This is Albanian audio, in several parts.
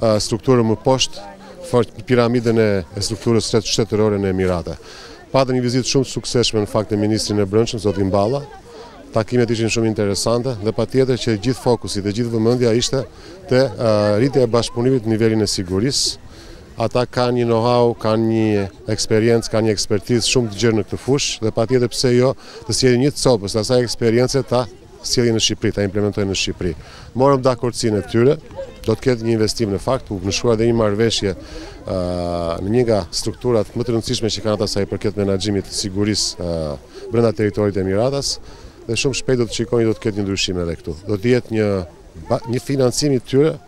Strukturën më poshtë, piramidën e strukturës shtetërore në Emirate. Patëm një vizitë shumë të sukseshme në fakt me Ministrin e Brendshëm, Zotin Bala, takimet ishin shumë interesante dhe patjetër që gjithë fokusi dhe gjithë vëmendja ishte te rritja e bashkëpunimit në nivelin e sigurisë. Ata kanë një know-how, kanë një eksperiencë, kanë një ekspertizë shumë të gjerë në këtë fushë dhe patjetër pse jo të sjellin një copëz të asaj eksperiencë ta sjellin në Shqipëri, ta implementojnë në Shqipëri. Morëm dakordësinë e tyre, do të ketë një investim në fakt, u nënshkrua dhe një marrëveshje me një nga strukturat më të rëndësishme që kanë ata sa i përket menaxhimit të sigurisë brenda territorit të Emirateve dhe shumë shpejt do të shikoni do të ketë një ndryshim edhe këtu. Do të jetë një një financim i tyre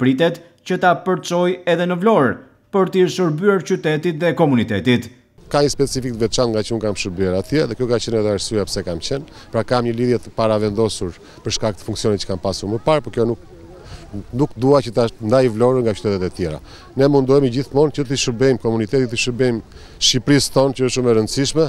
pritet që ta përçoj edhe në Vlorë, për t'i shërbyer qytetit dhe komunitetit. Ka një specifikë të veçantë ngaqë unë kam shërbyer atje dhe kjo ka qenë edhe arsyeja pse kam qenë. Pra kam një lidhje të paravendosur për shkak të funksionit që kam pasur më parë, por kjo nuk nuk dua që ta ndaj Vlorën nga qytetet e tjera. Ne mundohemi gjithmonë që t'i shërbejmë komunitetit, t'i shërbejmë Shqipërisë tonë që është shumë e rëndësishme,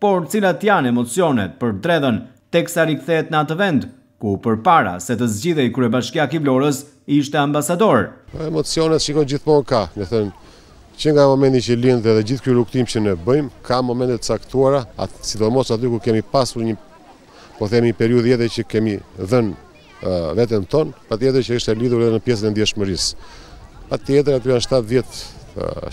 Por cilat janë emocionet për Dredhën teksa rikthehet në atë vend, ku përpara se të zgjidhej kryebashkiak i Vlorës, ishte ambasador? Emocione, shiko, gjithmonë ka. Domethënë, që nga momenti që lind dhe edhe gjithë ky rrugëtim që ne bëjmë, ka momente të caktuara, sidomos aty ku kemi pasur një po themi periudhë jete që kemi dhënë veten tonë, patjetër që është lidhur edhe me pjesën e ndjeshmërisë. Patjetër aty janë 7 vjet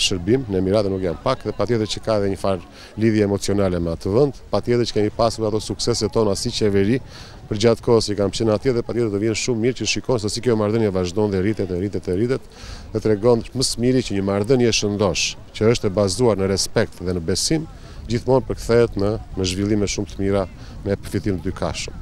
shërbim në Emirate nuk janë pak dhe patjetër që ka edhe një farë lidhje emocionale me atë vend, patjetër që kemi pasur ato suksese tona si qeveri përgjatë kohës që kam qenë atje dhe patjetër të vjen shumë mirë që shikon se si kjo marrëdhënie vazhdon dhe rritet e rritet e rritet. dhe tregon më së miri që një marrëdhënie e shëndoshë, që është e bazuar në respekt dhe në besim, gjithmonë përkthehet në në zhvillime shumë të mira me përfitim të dyanshëm.